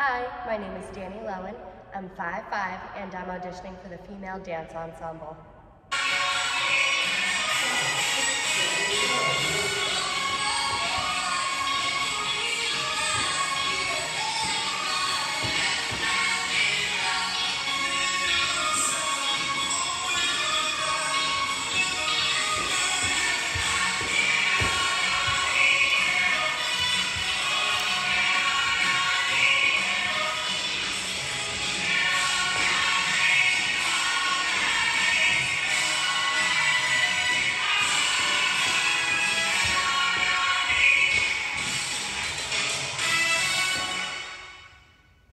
Hi, my name is Danny Lowen. I'm 5'5 and I'm auditioning for the Female Dance Ensemble.